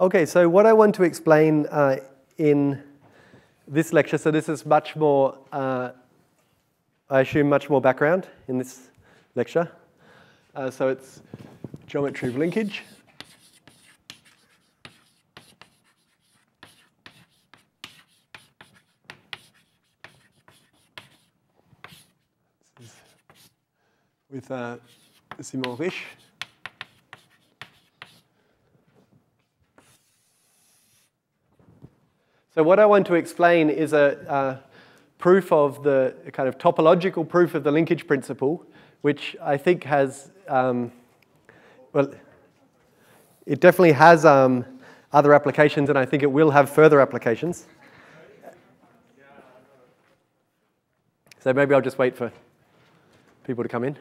Okay, so what I want to explain uh, in this lecture, so this is much more, uh, I assume, much more background in this lecture. Uh, so it's geometry of linkage. with uh, Simon Riche. So what I want to explain is a, proof of the kind of topological proof of the linkage principle, which I think has, um, well, it definitely has um, other applications, and I think it will have further applications. So maybe I'll just wait for people to come in.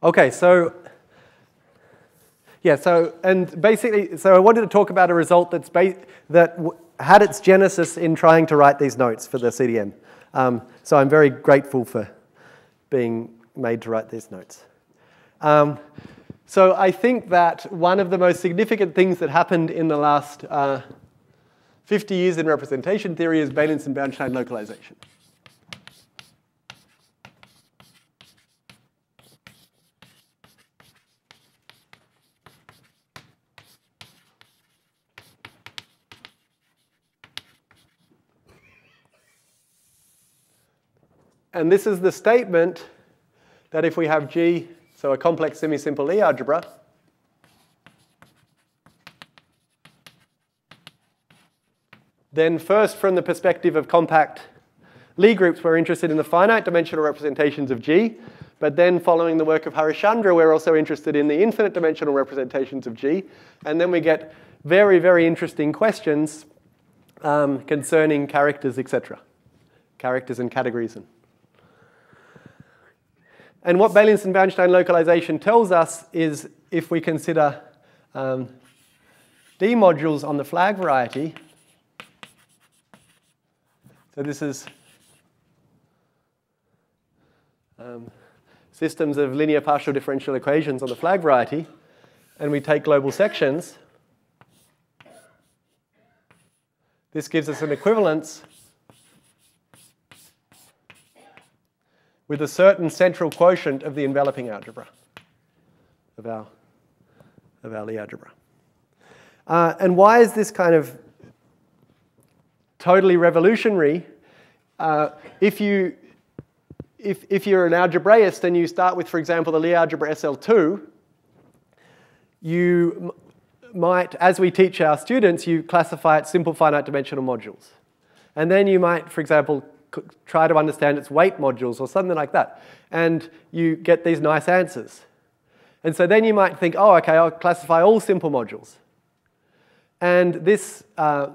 Okay, so yeah, so and basically, so I wanted to talk about a result that's that had its genesis in trying to write these notes for the CDM. Um, so I'm very grateful for being made to write these notes. Um, so I think that one of the most significant things that happened in the last uh, 50 years in representation theory is Beilinson-Bernstein localization. And this is the statement that if we have G, so a complex semi-simple Lie algebra, then first from the perspective of compact Lie groups, we're interested in the finite dimensional representations of G, but then following the work of Harish-Chandra, we're also interested in the infinite dimensional representations of G, and then we get very, very interesting questions um, concerning characters, etc. Characters and categories and and what Beilinson-Bernstein localization tells us is if we consider um, D modules on the flag variety, so this is um, systems of linear partial differential equations on the flag variety, and we take global sections, this gives us an equivalence with a certain central quotient of the enveloping algebra of our, of our Lie algebra. Uh, and why is this kind of totally revolutionary? Uh, if, you, if, if you're an algebraist and you start with, for example, the Lie algebra SL2, you might, as we teach our students, you classify it simple finite dimensional modules. And then you might, for example, try to understand its weight modules or something like that. And you get these nice answers. And so then you might think, oh, okay, I'll classify all simple modules. And this uh,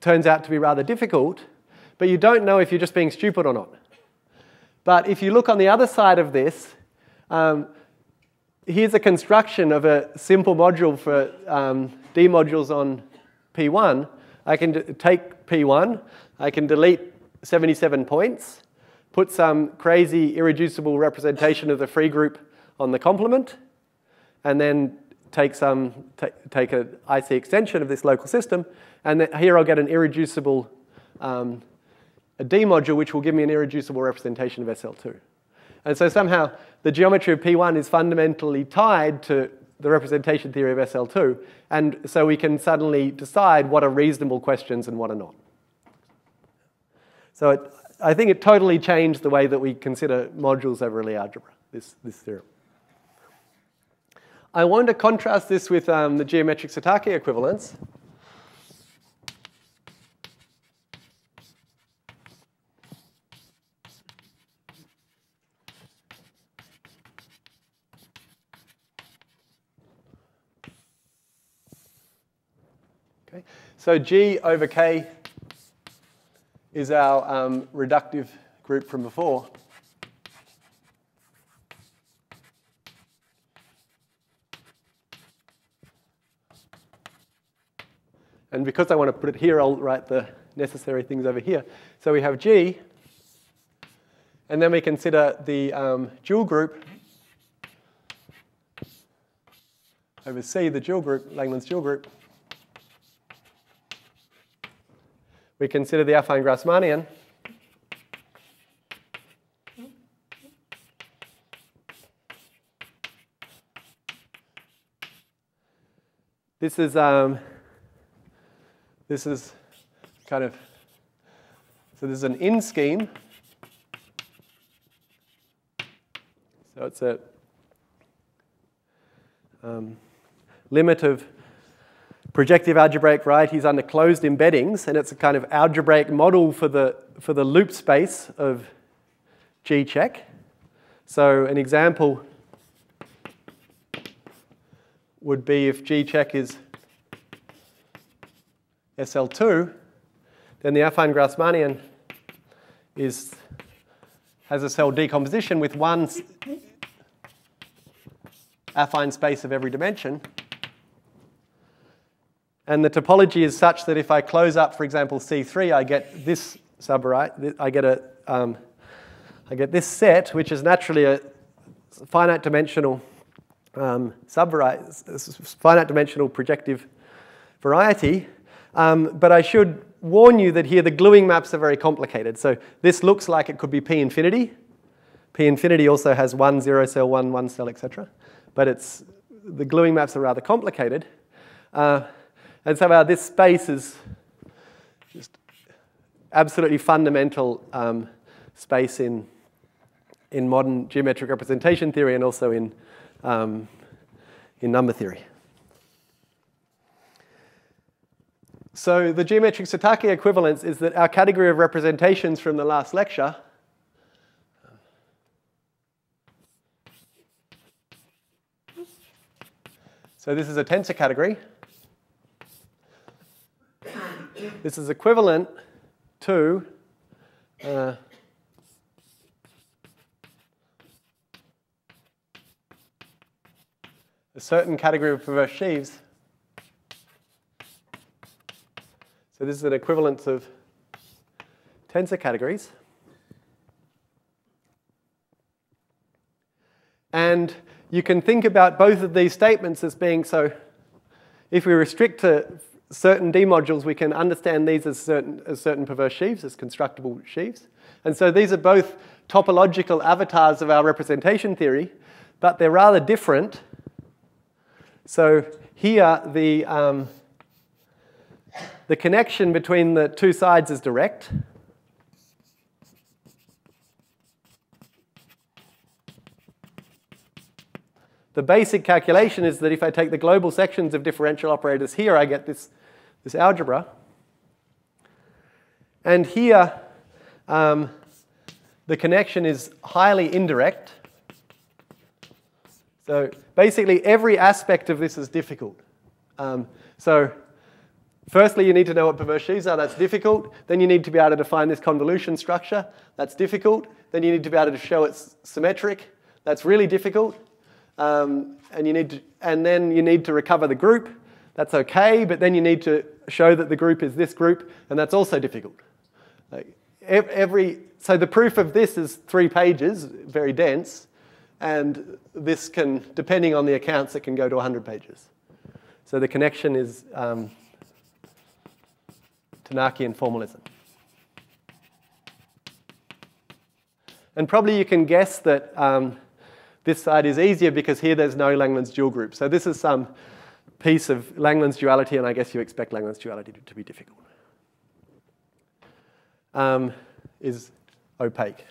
turns out to be rather difficult, but you don't know if you're just being stupid or not. But if you look on the other side of this, um, here's a construction of a simple module for um, D modules on P1. I can take P1, I can delete 77 points, put some crazy irreducible representation of the free group on the complement, and then take some take an IC extension of this local system, and then here I'll get an irreducible um, a D module, which will give me an irreducible representation of SL2. And so somehow the geometry of P1 is fundamentally tied to the representation theory of SL2, and so we can suddenly decide what are reasonable questions and what are not. So it, I think it totally changed the way that we consider modules over Lie algebra, this, this theorem. I want to contrast this with um, the geometric Satake equivalence. Okay. So G over K is our um, reductive group from before. And because I want to put it here, I'll write the necessary things over here. So we have G, and then we consider the um, dual group over C, the dual group, Langlands dual group. We consider the affine Grassmannian. This is um, this is kind of, so this is an ind-scheme. So it's a um, limit of projective algebraic varieties under closed embeddings, and it's a kind of algebraic model for the, for the loop space of G check. So an example would be if G check is SL2, then the affine Grassmannian is, has a cell decomposition with one affine space of every dimension. And the topology is such that if I close up, for example, C3, I get this subarray, I get a, um, I get this set, which is naturally a finite dimensional um, finite dimensional projective variety. Um, but I should warn you that here the gluing maps are very complicated. So this looks like it could be P infinity. P infinity also has one zero cell, one one cell, etc. But it's the gluing maps are rather complicated. Uh, and so uh, this space is just absolutely fundamental um, space in, in modern geometric representation theory and also in, um, in number theory. So the geometric Satake equivalence is that our category of representations from the last lecture So this is a tensor category. This is equivalent to uh, a certain category of perverse sheaves So this is an equivalence of tensor categories. And you can think about both of these statements as being so, if we restrict to certain D modules, we can understand these as certain, as certain perverse sheaves, as constructible sheaves. And so these are both topological avatars of our representation theory, but they're rather different. So here, the, um, the connection between the two sides is direct. The basic calculation is that if I take the global sections of differential operators here, I get this, this algebra. And here, um, the connection is highly indirect. So basically, every aspect of this is difficult. Um, so Firstly, you need to know what perverse sheaves are. That's difficult. Then you need to be able to define this convolution structure. That's difficult. Then you need to be able to show it's symmetric. That's really difficult. Um, and, you need to, and then you need to recover the group. That's okay, but then you need to show that the group is this group, and that's also difficult. Like every, so the proof of this is three pages, very dense, and this can, depending on the accounts, it can go to 100 pages. So the connection is um, Tannakian formalism. And probably you can guess that um, this side is easier because here there's no Langlands dual group. So this is some piece of Langlands duality, and I guess you expect Langland's duality to, to be difficult. Um, is opaque.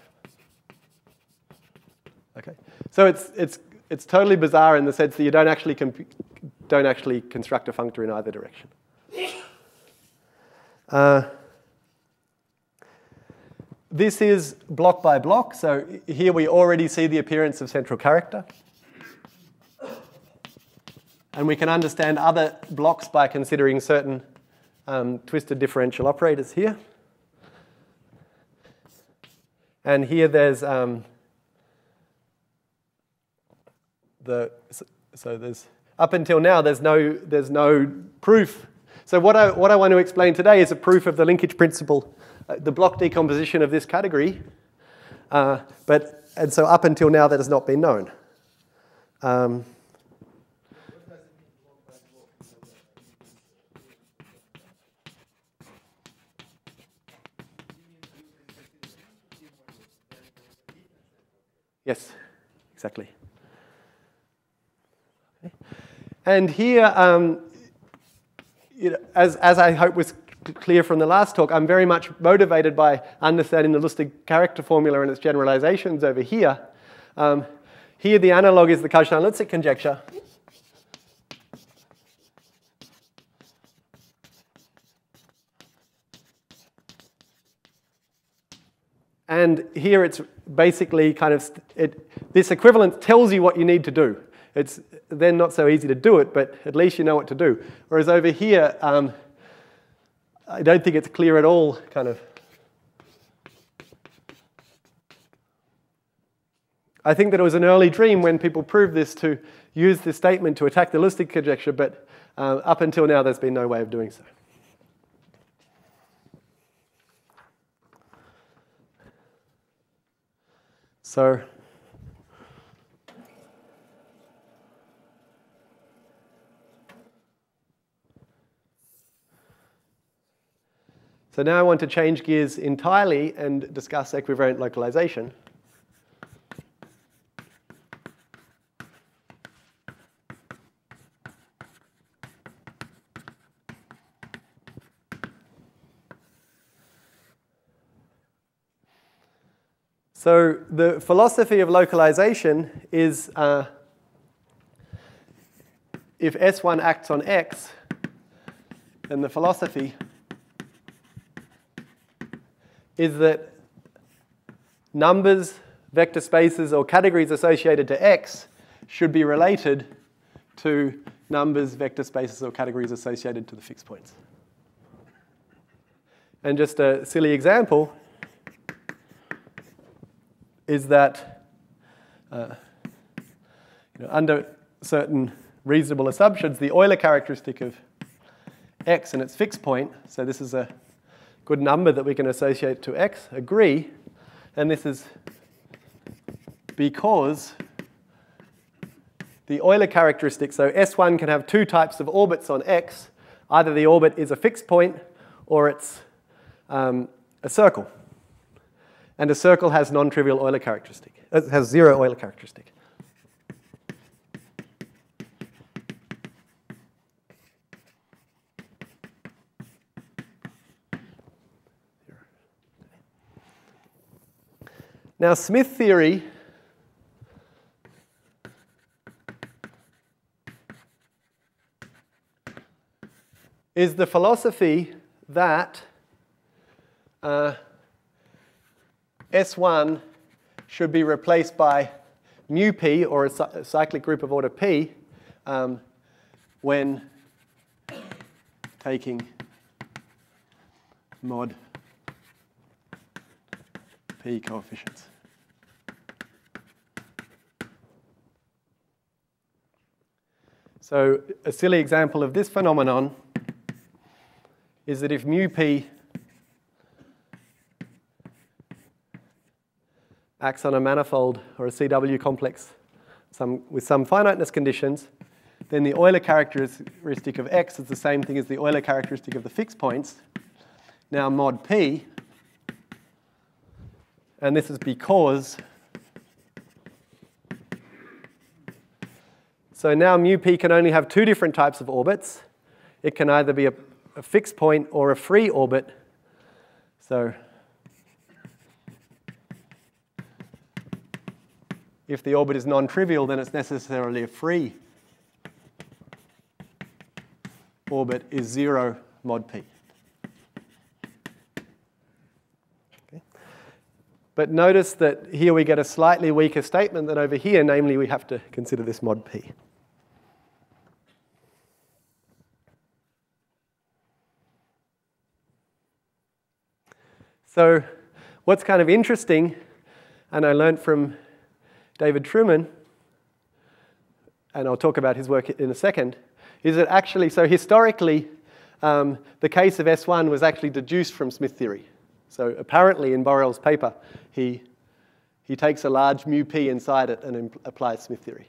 Okay, so it's it's it's totally bizarre in the sense that you don't actually don't actually construct a functor in either direction. Uh, this is block by block. So here we already see the appearance of central character. And we can understand other blocks by considering certain um, twisted differential operators here. And here there's um, the, so there's, up until now, there's no, there's no proof. So what I, what I want to explain today is a proof of the linkage principle, uh, the block decomposition of this category. Uh, but, and so up until now, that has not been known. Um, Yes, exactly. Okay. And here, um, you know, as, as I hope was clear from the last talk, I'm very much motivated by understanding the Lusztig character formula and its generalizations over here. Um, here the analog is the Kazhdan-Lusztig conjecture. And here it's basically kind of, it, this equivalence tells you what you need to do. It's then not so easy to do it, but at least you know what to do. Whereas over here, um, I don't think it's clear at all, kind of. I think that it was an early dream when people proved this to use this statement to attack the Lusztig conjecture, but uh, up until now, there's been no way of doing so. So So now I want to change gears entirely and discuss equivariant localization. So the philosophy of localization is uh, if S1 acts on X, then the philosophy is that numbers, vector spaces, or categories associated to X should be related to numbers, vector spaces, or categories associated to the fixed points. And just a silly example, is that uh, you know, under certain reasonable assumptions, the Euler characteristic of x and its fixed point, so this is a good number that we can associate to x, agree, and this is because the Euler characteristic, so S1 can have two types of orbits on x. Either the orbit is a fixed point or it's um, a circle. And a circle has non-trivial Euler characteristic. It has zero Euler characteristic. Now, Smith theory is the philosophy that uh, S1 should be replaced by mu p, or a, cyclic group of order p, um, when taking mod p coefficients. So a silly example of this phenomenon is that if mu p acts on a manifold or a CW complex some, with some finiteness conditions, then the Euler characteristic of x is the same thing as the Euler characteristic of the fixed points. Now mod p, and this is because, so now mu p can only have two different types of orbits. It can either be a, a fixed point or a free orbit. So If the orbit is non-trivial, then it's necessarily a free orbit is 0 mod p. Okay. But notice that here we get a slightly weaker statement than over here, namely we have to consider this mod p. So what's kind of interesting and I learned from David Treumann, and I'll talk about his work in a second, is that actually, so historically, um, the case of S1 was actually deduced from Smith theory. So apparently in Borel's paper, he, he takes a large mu p inside it and applies Smith theory.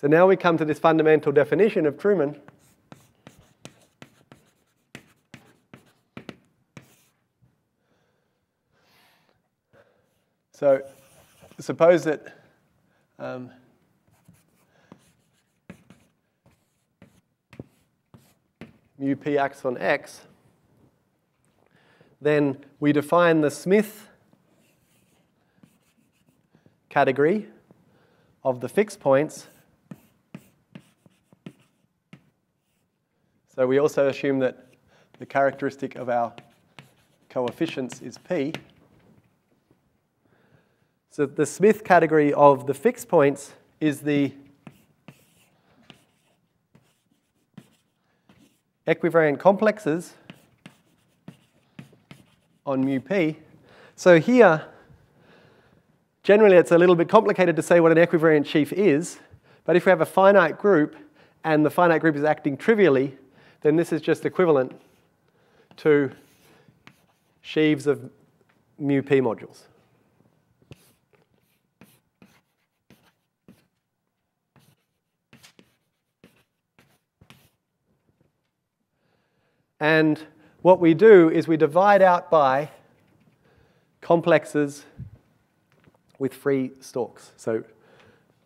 So now we come to this fundamental definition of Treumann. So suppose that um, mu p acts on x, then we define the Smith category of the fixed points So we also assume that the characteristic of our coefficients is p. So the Smith category of the fixed points is the equivariant complexes on mu p. So here, generally it's a little bit complicated to say what an equivariant sheaf is, but if we have a finite group and the finite group is acting trivially, then this is just equivalent to sheaves of mu p modules. And what we do is we divide out by complexes with free stalks, so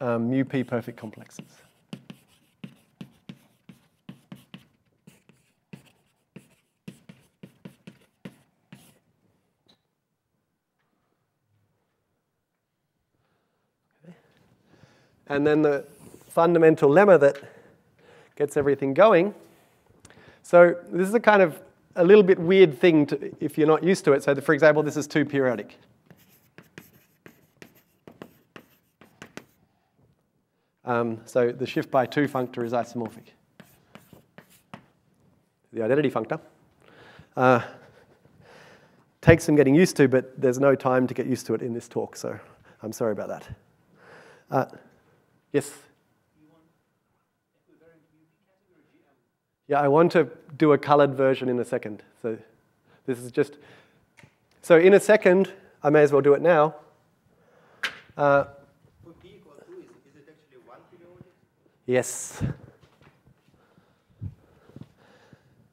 um, mu p perfect complexes. And then the fundamental lemma that gets everything going. So this is a kind of a little bit weird thing to, if you're not used to it. So for example, this is two periodic. Um, so the shift by two functor is isomorphic. The identity functor. Uh, takes some getting used to, but there's no time to get used to it in this talk, so I'm sorry about that. Uh, Yes? Yeah, I want to do a colored version in a second. So this is just, so in a second, I may as well do it now. Uh, yes.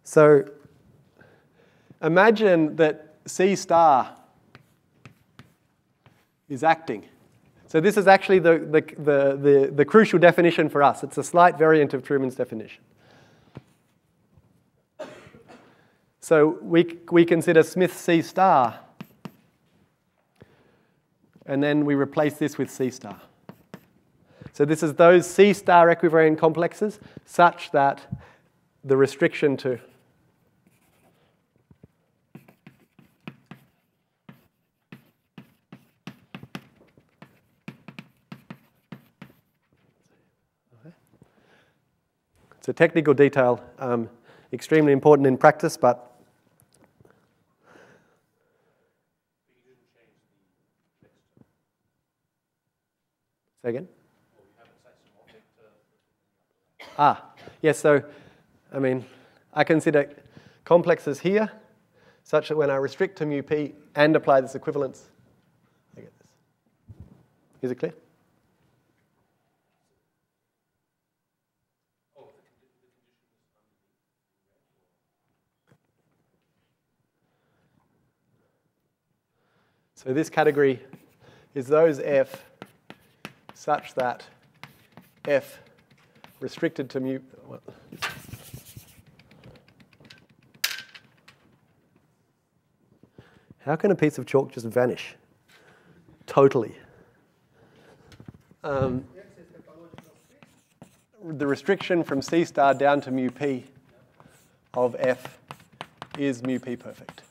So imagine that C star is acting. So this is actually the, the, the, the, the crucial definition for us. It's a slight variant of Treumann's definition. So we, we consider Smith C star, and then we replace this with C star. So this is those C star equivariant complexes such that the restriction to a technical detail, um, extremely important in practice, but Say again? Ah, yes, so, I mean, I consider complexes here such that when I restrict to mu p and apply this equivalence, I get this. Is it clear? So this category is those f such that f restricted to mu. How can a piece of chalk just vanish? Totally. Um, the restriction from C star down to mu p of f is mu p perfect.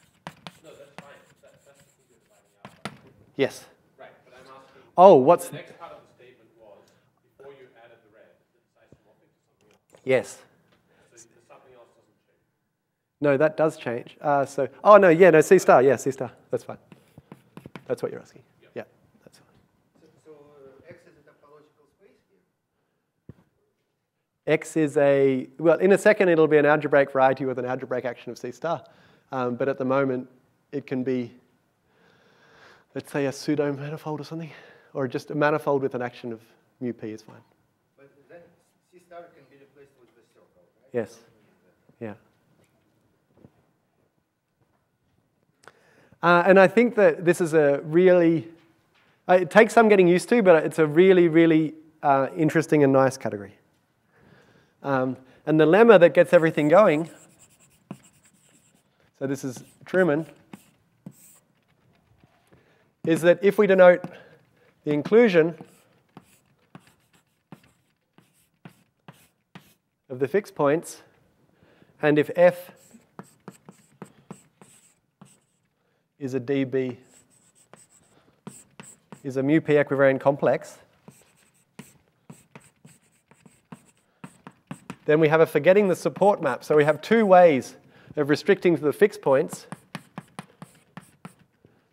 Yes. Right, but I'm. Oh, what's. The next part of the statement was before you added the red, Yes. So something else doesn't change. No, that does change. Uh, so, oh no, yeah, no, C star, yeah, C star, that's fine. That's what you're asking. Yeah, that's fine. Uh, X is a. X is a well. In a second, it'll be an algebraic variety with an algebraic action of C star, um, but at the moment, it can be let's say, a pseudo manifold or something, or just a manifold with an action of mu p is fine. But then C star can be replaced with the circle, right? Yes. Yeah. Uh, and I think that this is a really, uh, it takes some getting used to, but it's a really, really uh, interesting and nice category. Um, and the lemma that gets everything going, so this is Treumann, is that if we denote the inclusion of the fixed points, and if f is a dB, is a mu p equivariant complex, then we have a forgetting the support map. So we have two ways of restricting to the fixed points,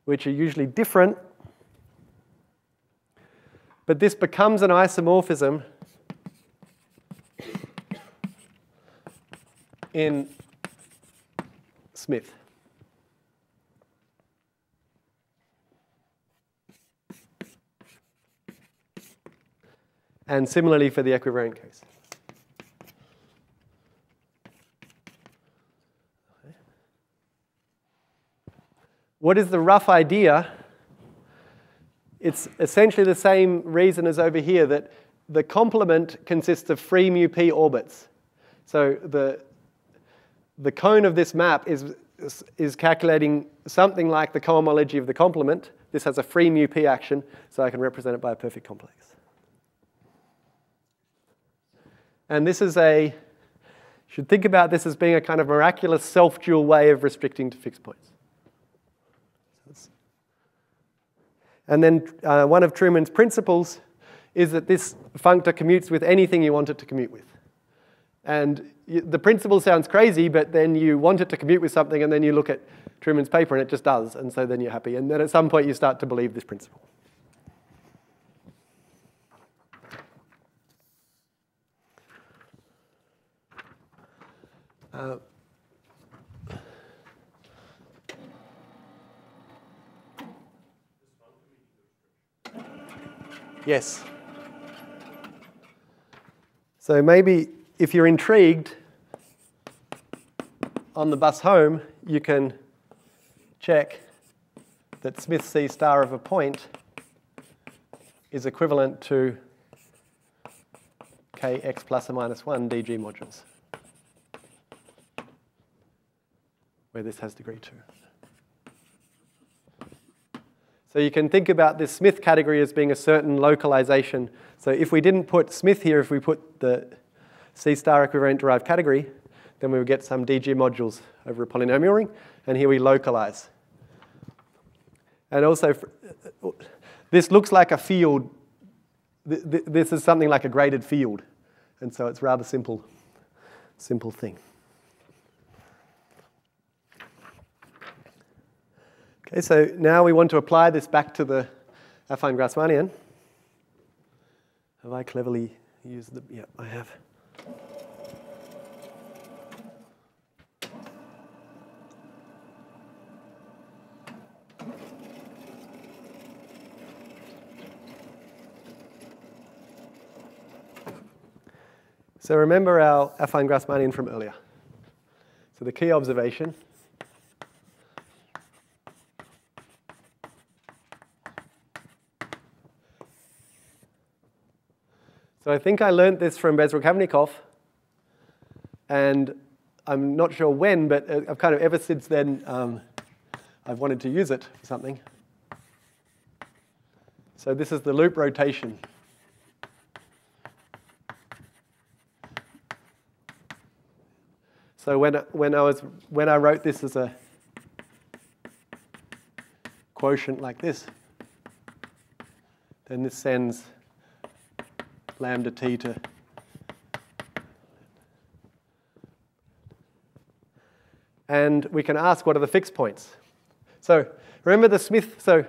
which are usually different. But this becomes an isomorphism in Smith. And similarly for the equivariant case. What is the rough idea? It's essentially the same reason as over here that the complement consists of free mu p orbits. So the, the cone of this map is, is calculating something like the cohomology of the complement. This has a free mu p action, so I can represent it by a perfect complex. And this is a, should think about this as being a kind of miraculous self-dual way of restricting to fixed points. And then uh, one of Treumann's principles is that this functor commutes with anything you want it to commute with. And the principle sounds crazy, but then you want it to commute with something, and then you look at Treumann's paper, and it just does, and so then you're happy. And then at some point, you start to believe this principle. Uh, yes. So maybe if you're intrigued on the bus home, you can check that Smith C star of a point is equivalent to kx plus or minus 1 dg modules, where this has degree 2. So you can think about this Smith category as being a certain localization. So if we didn't put Smith here, if we put the C star equivalent derived category, then we would get some DG modules over a polynomial ring, and here we localize. And also, this looks like a field. This is something like a graded field, and so it's rather simple, simple thing. Okay, so now we want to apply this back to the affine Grassmannian. Have I cleverly used the, yeah, I have. So remember our affine Grassmannian from earlier. So the key observation So I think I learned this from Bezrukavnikov, and I'm not sure when, but uh, I've kind of ever since then um, I've wanted to use it for something. So this is the loop rotation. So when, when, I was, when I wrote this as a quotient like this, then this sends lambda t to and we can ask what are the fixed points. So remember the Smith, so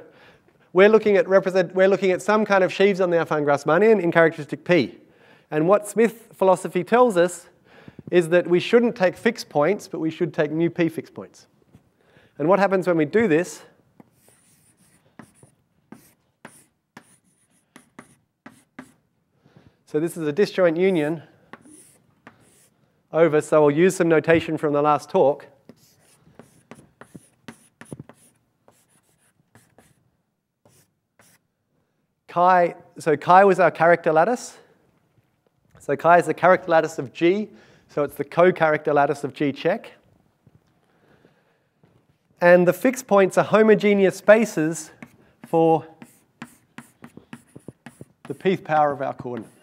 we're looking at represent, we're looking at some kind of sheaves on the affine Grassmannian in characteristic P. And what Smith philosophy tells us is that we shouldn't take fixed points, but we should take mu p fixed points. And what happens when we do this So this is a disjoint union over, so I'll use some notation from the last talk. Chi, so chi was our character lattice. So chi is the character lattice of G, so it's the co-character lattice of G check. And the fixed points are homogeneous spaces for the pth power of our coordinate.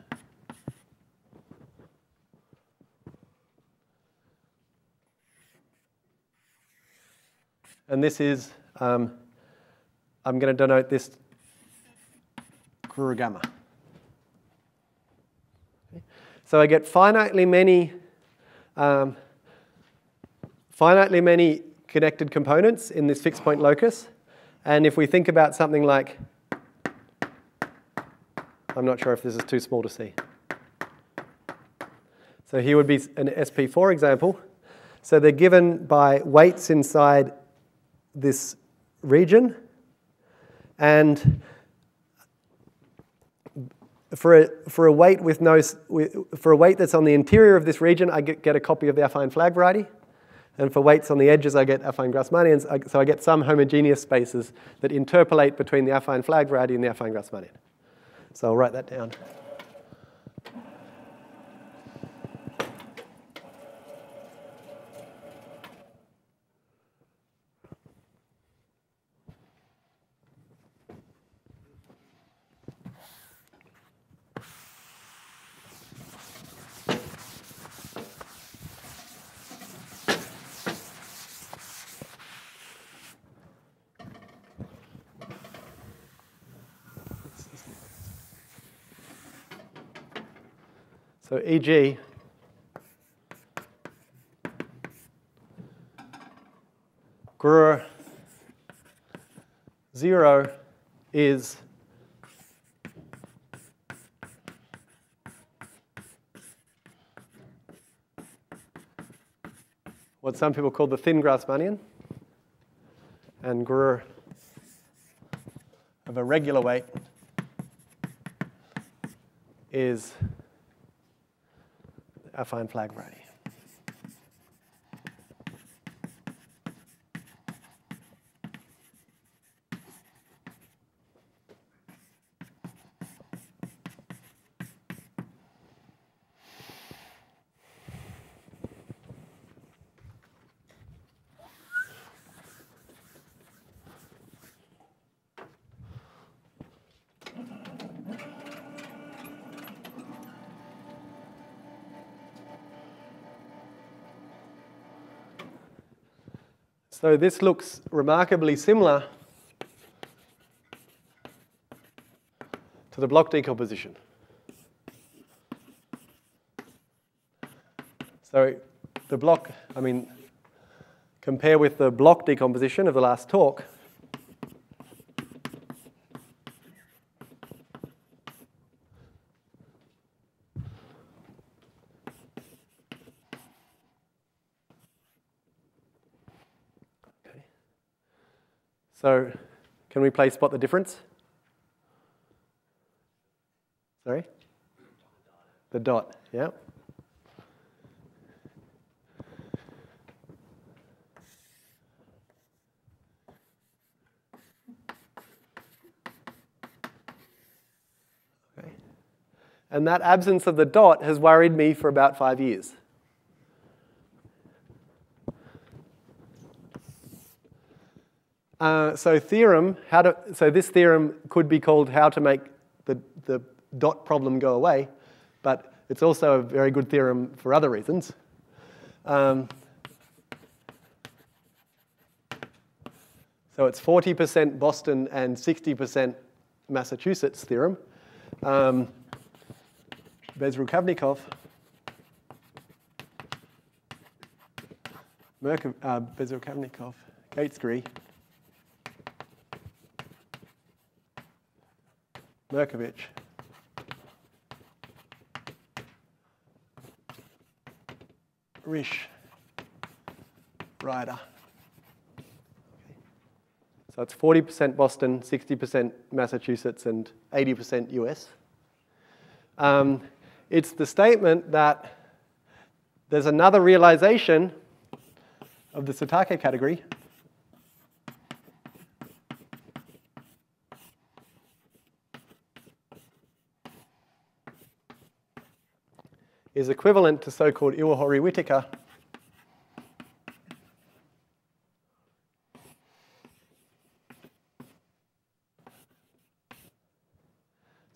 And this is, um, I'm going to denote this Grur gamma. So I get finitely many, um, finitely many connected components in this fixed point locus. And if we think about something like, I'm not sure if this is too small to see. So here would be an SP4 example. So they're given by weights inside this region. And for a, for a weight with no, for a weight that's on the interior of this region, I get, get a copy of the affine flag variety. And for weights on the edges, I get affine Grassmannians. So I get some homogeneous spaces that interpolate between the affine flag variety and the affine Grassmannian. So I'll write that down. E.g., Grur 0 is what some people call the thin Grassmannian, and Grur of a regular weight is affine flag variety. So this looks remarkably similar to the block decomposition. So the block, I mean, compare with the block decomposition of the last talk. So can we play spot the difference? Sorry? The dot, yeah. And that absence of the dot has worried me for about five years. Uh, so theorem, how to, so this theorem could be called how to make the, the dot problem go away, but it's also a very good theorem for other reasons. Um, so it's 40% Boston and 60% Massachusetts theorem. Um, Bezrukavnikov Merkov, uh, Bezrukavnikov, Gaitsgory, Mirković, Riche, Rider. So it's 40% Boston, 60% Massachusetts, and 80% US. Um, it's the statement that there's another realization of the Satake category. Is equivalent to so-called Iwahori-Whittaker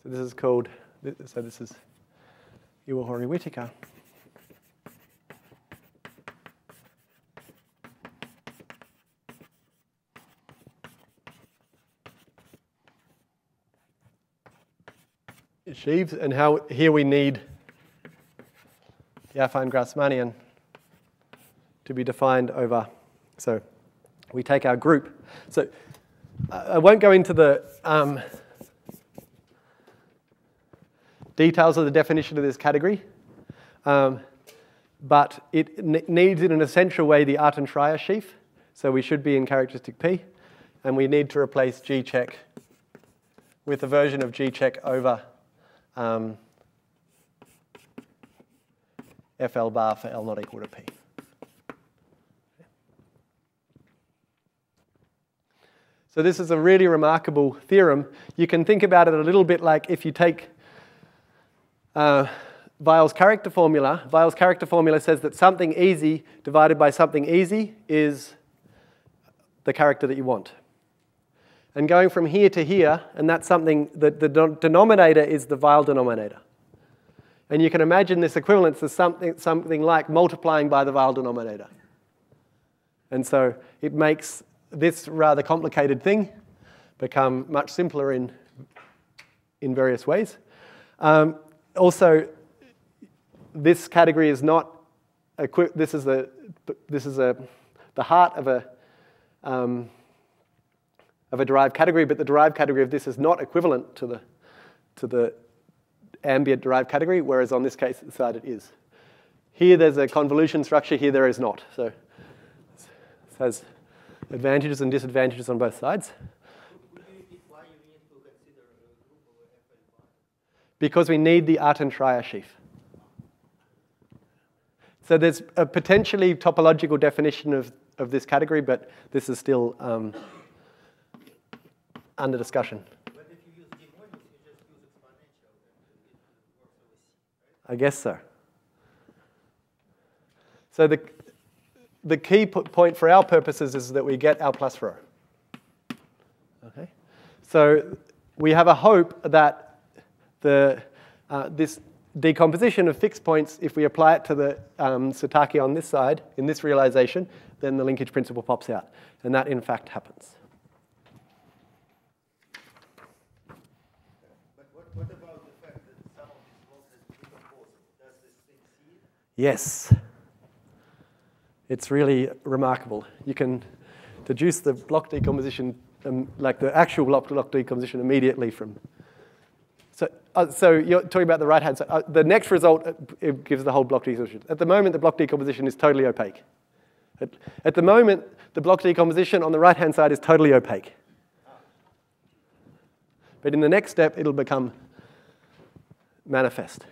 So this is called, so this is Iwahori-Whittaker. sheaves, and how here we need affine Grassmannian to be defined over. So we take our group. So I won't go into the um, details of the definition of this category, um, but it needs in an essential way the Artin Schreier sheaf. So we should be in characteristic P, and we need to replace G check with a version of G check over um, FL bar for L not equal to P. So this is a really remarkable theorem. You can think about it a little bit like if you take uh, Weyl's character formula. Weyl's character formula says that something easy divided by something easy is the character that you want and going from here to here, and that's something that the denominator is the Weil denominator. And you can imagine this equivalence as something, something like multiplying by the Weyl denominator. And so it makes this rather complicated thing become much simpler in, in various ways. Um, also, this category is not, this is, a, this is a, the heart of a, um, of a derived category, but the derived category of this is not equivalent to the, to the ambient derived category, whereas on this case side it is. Here there's a convolution structure, here there is not. So it has advantages and disadvantages on both sides. Because we need the Artin Schreier sheaf. So there's a potentially topological definition of, of this category, but this is still um, under discussion. I guess so. So the, the key point for our purposes is that we get our plus row. Okay? So we have a hope that the, uh, this decomposition of fixed points, if we apply it to the um, Satake on this side, in this realization, then the linkage principle pops out. And that, in fact, happens. Yes. It's really remarkable. You can deduce the block decomposition, um, like the actual block, block decomposition immediately from. So, uh, so you're talking about the right-hand side. Uh, the next result uh, gives the whole block decomposition. At the moment, the block decomposition is totally opaque. At, at the moment, the block decomposition on the right-hand side is totally opaque. But in the next step, it'll become manifest.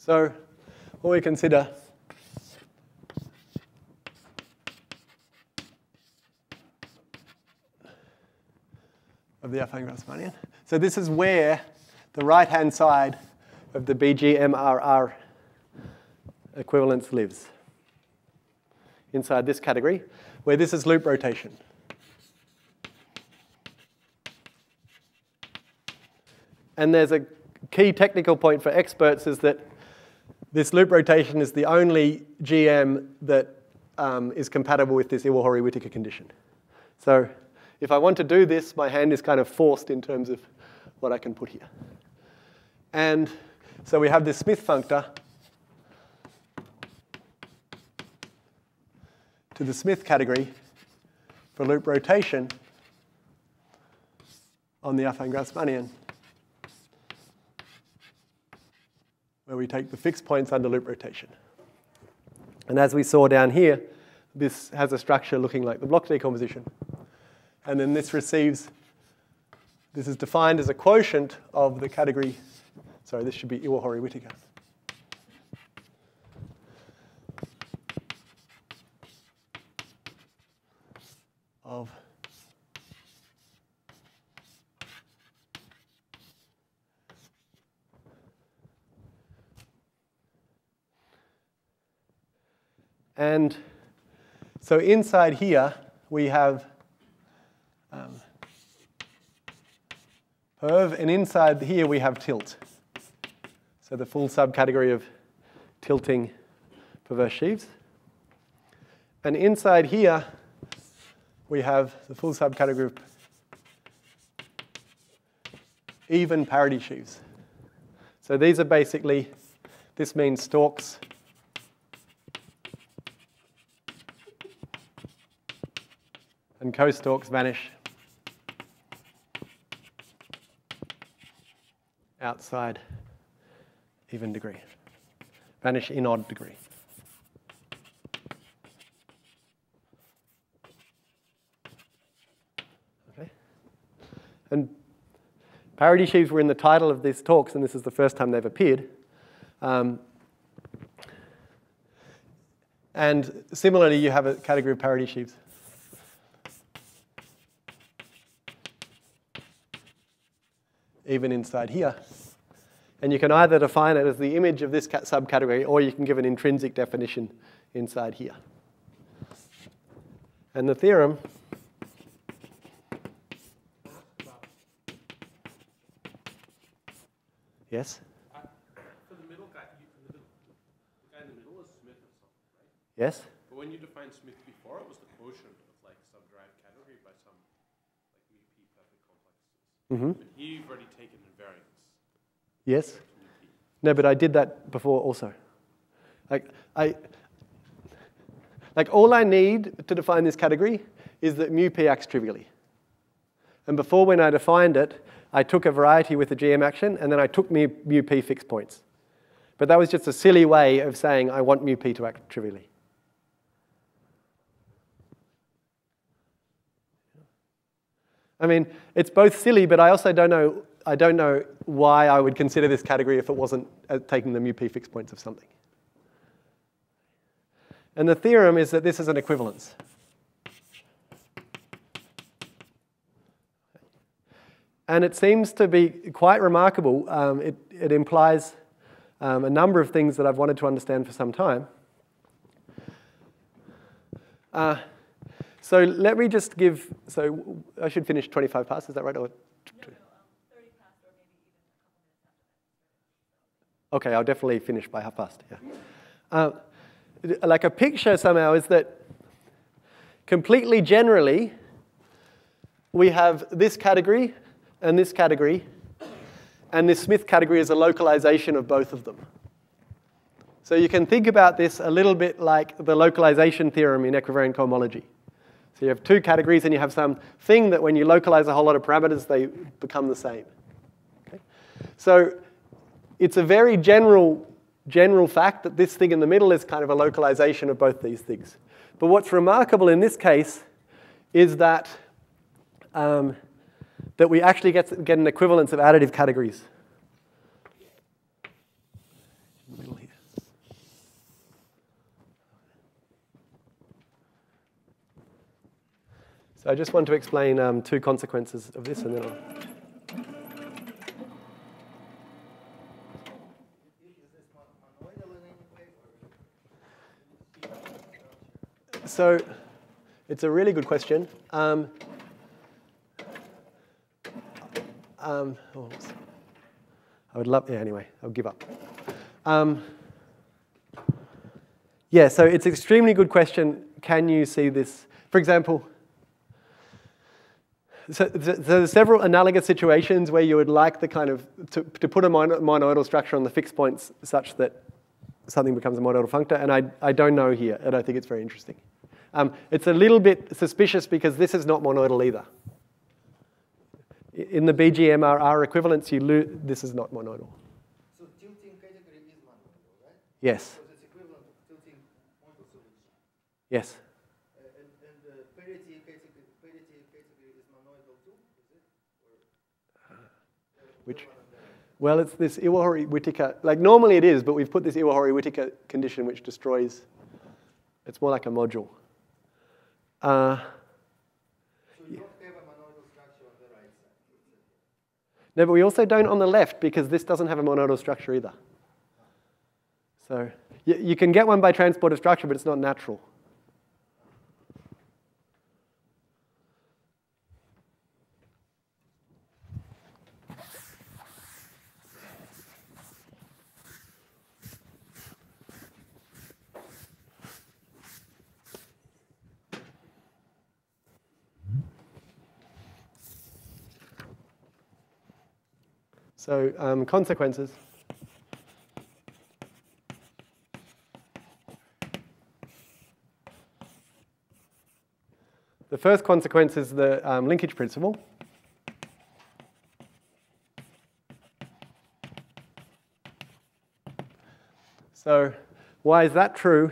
So what we consider of the affine Grassmannian. So this is where the right-hand side of the BGMRR equivalence lives inside this category, where this is loop rotation. And there's a key technical point for experts is that this loop rotation is the only GM that um, is compatible with this Iwahori-Whittaker condition. So if I want to do this, my hand is kind of forced in terms of what I can put here. And so we have this Smith functor to the Smith category for loop rotation on the affine Grassmannian, where we take the fixed points under loop rotation. And as we saw down here, this has a structure looking like the block decomposition. And then this receives, this is defined as a quotient of the category, sorry, this should be Iwahori-Whittaker. of And so inside here, we have um, perv, and inside here we have tilt. So the full subcategory of tilting perverse sheaves. And inside here, we have the full subcategory of even parity sheaves. So these are basically, this means stalks and co-stalks vanish outside even degree, vanish in odd degree. Okay. And parity sheaves were in the title of these talks, and this is the first time they've appeared. Um, and similarly, you have a category of parity sheaves. Even inside here. And you can either define it as the image of this subcategory, or you can give an intrinsic definition inside here. And the theorem Yes? Uh, for the middle guy, you, the, middle, the guy in the middle is Smith something, right? Yes? But when you defined Smith before, it was the quotient of like some derived category by some like mu perfect complexes. Mm-hmm. But here you've already. Yes? No, but I did that before also. Like, I, like all I need to define this category is that mu p acts trivially. And before when I defined it, I took a variety with the GM action, and then I took mu, mu p fixed points. But that was just a silly way of saying I want mu p to act trivially. I mean, it's both silly, but I also don't know, I don't know why I would consider this category if it wasn't uh, taking the mu p fixed points of something. And the theorem is that this is an equivalence. And it seems to be quite remarkable. Um, it, it, implies um, a number of things that I've wanted to understand for some time. Uh, so let me just give, so I should finish 25 past, is that right? Or Okay, I'll definitely finish by half past, yeah. Uh, like a picture somehow is that completely generally, we have this category and this category, and this Smith category is a localization of both of them. So you can think about this a little bit like the localization theorem in equivariant cohomology. So you have two categories and you have some thing that when you localize a whole lot of parameters, they become the same. Okay? So it's a very general, general fact that this thing in the middle is kind of a localization of both these things. But what's remarkable in this case is that um, that we actually get, get an equivalence of additive categories. So I just want to explain um, two consequences of this and then I'll... so it's a really good question. Um, um, oh. I would love, yeah, anyway, I'll give up. Um, yeah, so it's an extremely good question. Can you see this? For example, so, so there's several analogous situations where you would like the kind of, to, to put a monoidal structure on the fixed points such that something becomes a monoidal functor, and I, I don't know here, and I think it's very interesting. Um, it's a little bit suspicious because this is not monoidal either. In the BGMRR equivalence, you lose, this is not monoidal. So tilting category is monoidal, right? Yes. So it's equivalent of tilting model solution. Yes. Uh, and and the parity category, parity category is monoidal too, is it? Or, uh, Which- one of them? Well, it's this Iwahori-Whittaker, like normally it is, but we've put this Iwahori-Whittaker condition which destroys, it's more like a module. Uh, no, but we also don't on the left because this doesn't have a monoidal structure either. So you, you can get one by transport of structure, but it's not natural. So um, consequences. The first consequence is the um, linkage principle. So why is that true?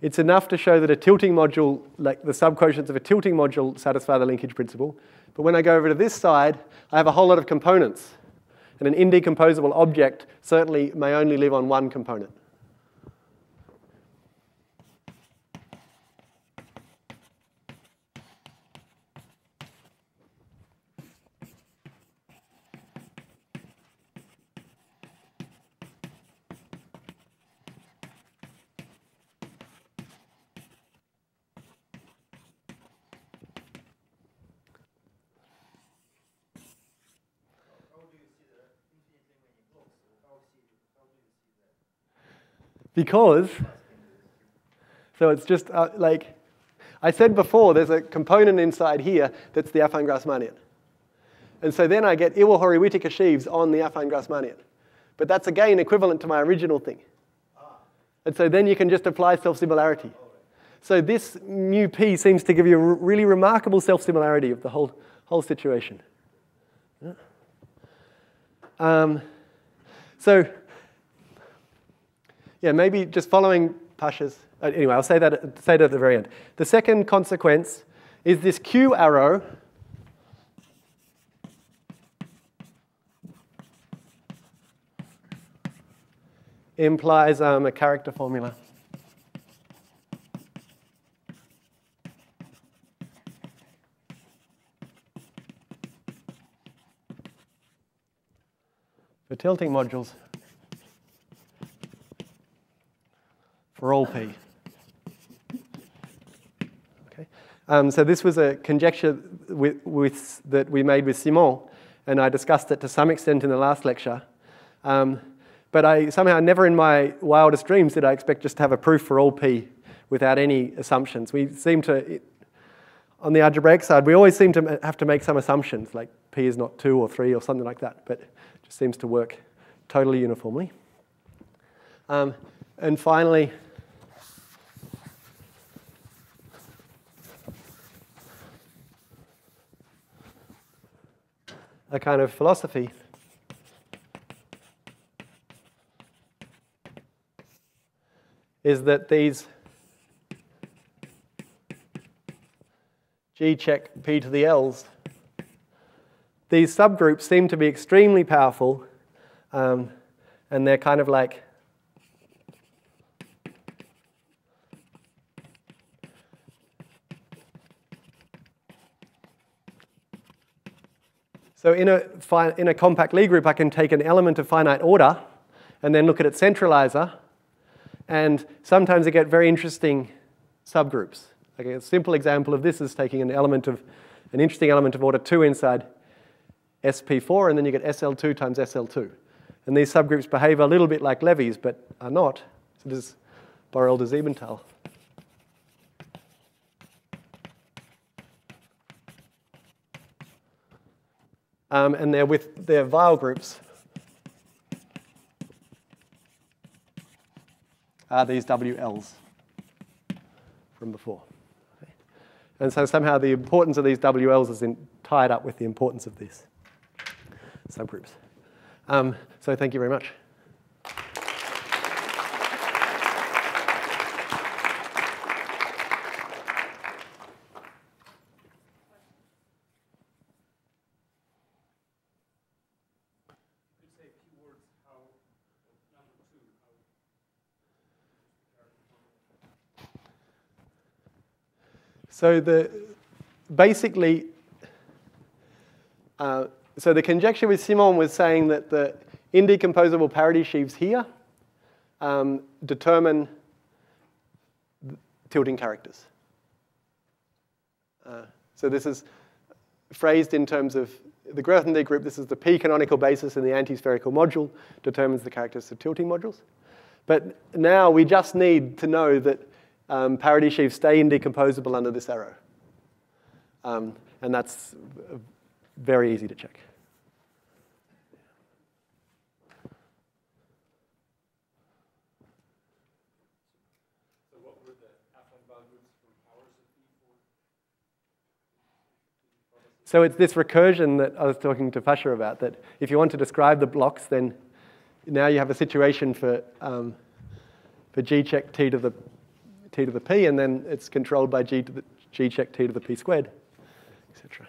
It's enough to show that a tilting module, like the subquotients of a tilting module satisfy the linkage principle. But when I go over to this side, I have a whole lot of components. And an indecomposable object certainly may only live on one component. How do you see the infinitely many blocks? So how, see, how do you see that? Because, so it's just uh, like, I said before, there's a component inside here that's the affine Grassmannian. And so then I get Iwahori-Whittaker sheaves on the affine Grassmannian. But that's again equivalent to my original thing. And so then you can just apply self-similarity. So this mu p seems to give you a really remarkable self-similarity of the whole, whole situation. Um, so yeah, maybe just following Pasha's. uh, Anyway, I'll say that, say that at the very end. The second consequence is this Q arrow. implies um, a character formula. For tilting modules. For all p. Okay. Um, so this was a conjecture with, with, that we made with Simon, and I discussed it to some extent in the last lecture. Um, but I somehow never in my wildest dreams did I expect just to have a proof for all p without any assumptions. We seem to, it, on the algebraic side, we always seem to have to make some assumptions, like p is not 2 or 3 or something like that, but it just seems to work totally uniformly. Um, and finally, a kind of philosophy. Is that these G check P to the L's, these subgroups seem to be extremely powerful, um, and they're kind of like So in a, in a compact Lie group, I can take an element of finite order and then look at its centralizer. And sometimes I get very interesting subgroups. Okay, a simple example of this is taking an element of, an interesting element of order 2 inside SP4, and then you get SL2 times SL2. And these subgroups behave a little bit like Levis, but are not. So this is Borel de Siebenthal. Um, and they're with their Weyl groups are these WLs from before. And so somehow the importance of these WLs is in, tied up with the importance of these subgroups. Um, so thank you very much. So the basically, uh, so the conjecture with Simon was saying that the indecomposable parity sheaves here um, determine tilting characters. Uh, so this is phrased in terms of the Grothendieck group. This is the p-canonical basis in the antispherical module, determines the characters of tilting modules. But now we just need to know that um, parity sheaves stay indecomposable under this arrow. Um, and that's very easy to check. So what were the affine values from powers of V4? So it's this recursion that I was talking to Pasha about, that if you want to describe the blocks, then now you have a situation for, um, for g check t to the t to the p, and then it's controlled by g to the g check t to the p squared, etc.